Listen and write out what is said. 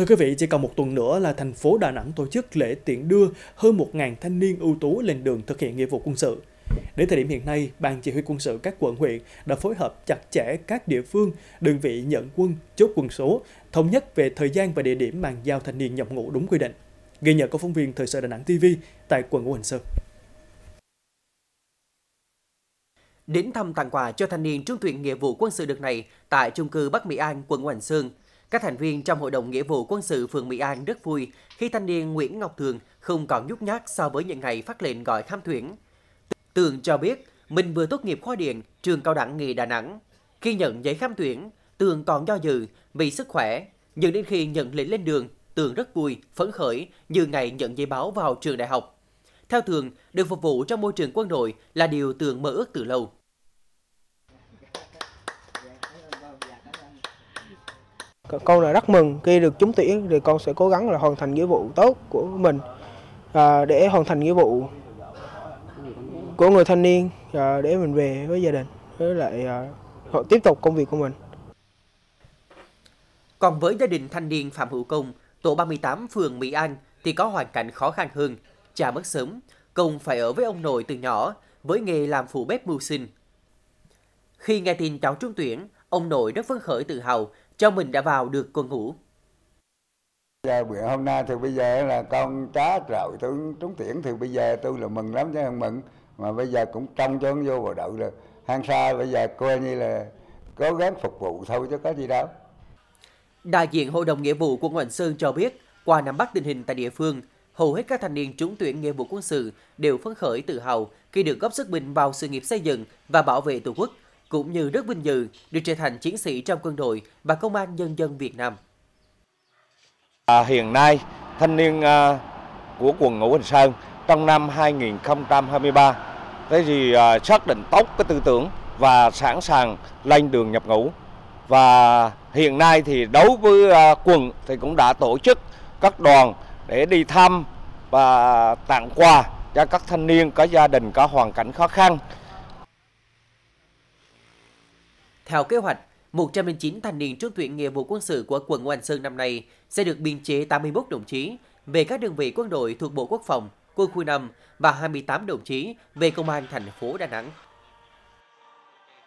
Thưa quý vị, chỉ còn một tuần nữa là thành phố Đà Nẵng tổ chức lễ tiễn đưa hơn 1.000 thanh niên ưu tú lên đường thực hiện nghĩa vụ quân sự. Đến thời điểm hiện nay, Ban Chỉ huy quân sự các quận huyện đã phối hợp chặt chẽ các địa phương, đơn vị nhận quân, chốt quân số, thống nhất về thời gian và địa điểm bàn giao thanh niên nhập ngũ đúng quy định. Ghi nhận của phóng viên Thời sự Đà Nẵng TV tại quận Ngũ Hành Sơn. Đến thăm tặng quà cho thanh niên trúng tuyển nghĩa vụ quân sự đợt này tại chung cư Bắc Mỹ An, quận Hoành Sơn, các thành viên trong Hội đồng Nghĩa vụ quân sự phường Mỹ An rất vui khi thanh niên Nguyễn Ngọc Thường không còn nhút nhát so với những ngày phát lệnh gọi khám tuyển. Tường cho biết mình vừa tốt nghiệp khoa điện trường cao đẳng nghề Đà Nẵng. Khi nhận giấy khám tuyển, Tường còn do dự vì sức khỏe, nhưng đến khi nhận lệnh lên đường, Tường rất vui, phấn khởi như ngày nhận giấy báo vào trường đại học. Theo Tường, được phục vụ trong môi trường quân đội là điều Tường mơ ước từ lâu con là rất mừng khi được trúng tuyển thì con sẽ cố gắng là hoàn thành nghĩa vụ tốt của mình à, để hoàn thành nghĩa vụ của người thanh niên à, để mình về với gia đình với lại à, tiếp tục công việc của mình. Còn với gia đình thanh niên Phạm Hữu Công, tổ 38 phường Mỹ An thì có hoàn cảnh khó khăn hơn. Cha mất sớm, Công phải ở với ông nội từ nhỏ với nghề làm phụ bếp mưu sinh. Khi nghe tin cháu trúng tuyển, ông nội rất phấn khởi tự hào cho mình đã vào được quân ngũ. Giờ bữa hôm nay thì bây giờ là con cá rồi tôi trúng tuyển thì bây giờ tôi là mừng lắm chứ không mừng mà bây giờ cũng trông cho nó vô vào đậu rồi hang sa bây giờ coi như là cố gắng phục vụ thôi chứ có gì đâu. Đại diện Hội đồng Nghĩa vụ quân Hoành Sơn cho biết, qua nắm bắt tình hình tại địa phương, hầu hết các thanh niên trúng tuyển nghĩa vụ quân sự đều phấn khởi tự hào khi được góp sức mình vào sự nghiệp xây dựng và bảo vệ Tổ quốc cũng như rất vinh dự được trở thành chiến sĩ trong quân đội và công an nhân dân Việt Nam. À, hiện nay, thanh niên à, của quận Ngũ Hành Sơn trong năm 2023 thế thì à, xác định tốt cái tư tưởng và sẵn sàng lên đường nhập ngũ. Và hiện nay thì đối với à, quận thì cũng đã tổ chức các đoàn để đi thăm và tặng quà cho các thanh niên có gia đình có hoàn cảnh khó khăn Theo kế hoạch, 109 thanh niên trúng tuyển nghĩa vụ quân sự của quận Hoàng Sơn năm nay sẽ được biên chế 81 đồng chí về các đơn vị quân đội thuộc Bộ Quốc phòng, quân khu 5 và 28 đồng chí về công an thành phố Đà Nẵng.